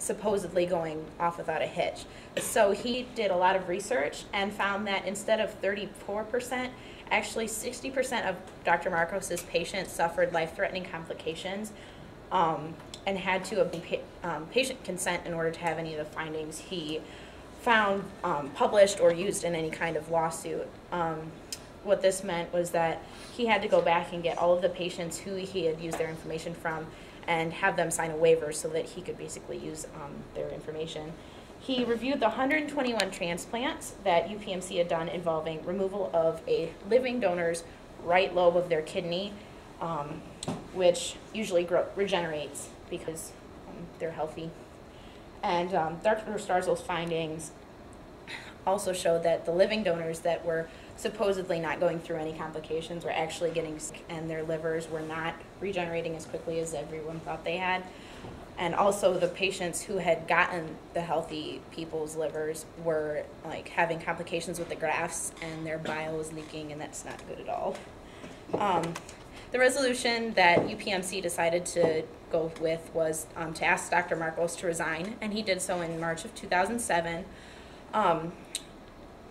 supposedly going off without a hitch. So he did a lot of research and found that instead of 34%, actually 60% of Dr. Marcos's patients suffered life-threatening complications um, and had to obtain um, patient consent in order to have any of the findings he found um, published or used in any kind of lawsuit. Um, what this meant was that he had to go back and get all of the patients who he had used their information from and have them sign a waiver so that he could basically use um, their information. He reviewed the 121 transplants that UPMC had done involving removal of a living donor's right lobe of their kidney, um, which usually grow, regenerates because um, they're healthy. And um, Dr. Starzl's findings also showed that the living donors that were supposedly not going through any complications were actually getting sick and their livers were not regenerating as quickly as everyone thought they had. And also the patients who had gotten the healthy people's livers were like having complications with the grafts and their bile was leaking and that's not good at all. Um, the resolution that UPMC decided to go with was um, to ask Dr. Marcos to resign, and he did so in March of 2007. Um,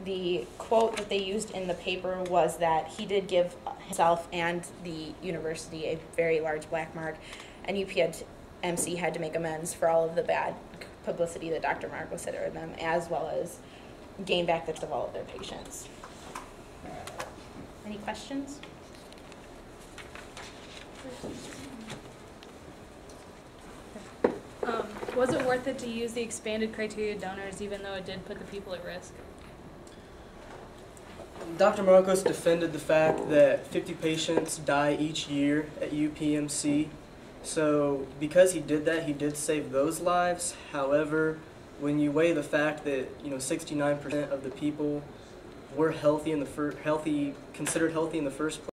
the quote that they used in the paper was that he did give himself and the university a very large black mark, and UPMC had to make amends for all of the bad publicity that Dr. Marcos had earned them, as well as gain back the of all of their patients. Any questions? Um, was it worth it to use the expanded criteria donors even though it did put the people at risk? Dr. Marcos defended the fact that 50 patients die each year at UPMC. So, because he did that, he did save those lives. However, when you weigh the fact that you know 69% of the people were healthy in the healthy considered healthy in the first place.